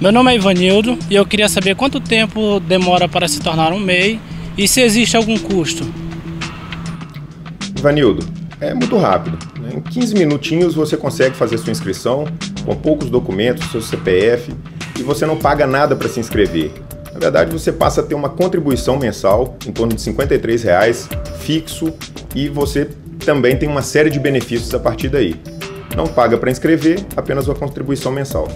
Meu nome é Ivanildo e eu queria saber quanto tempo demora para se tornar um MEI e se existe algum custo. Ivanildo, é muito rápido. Né? Em 15 minutinhos você consegue fazer sua inscrição com poucos documentos, seu CPF e você não paga nada para se inscrever. Na verdade, você passa a ter uma contribuição mensal em torno de 53 reais, fixo e você também tem uma série de benefícios a partir daí. Não paga para inscrever, apenas uma contribuição mensal.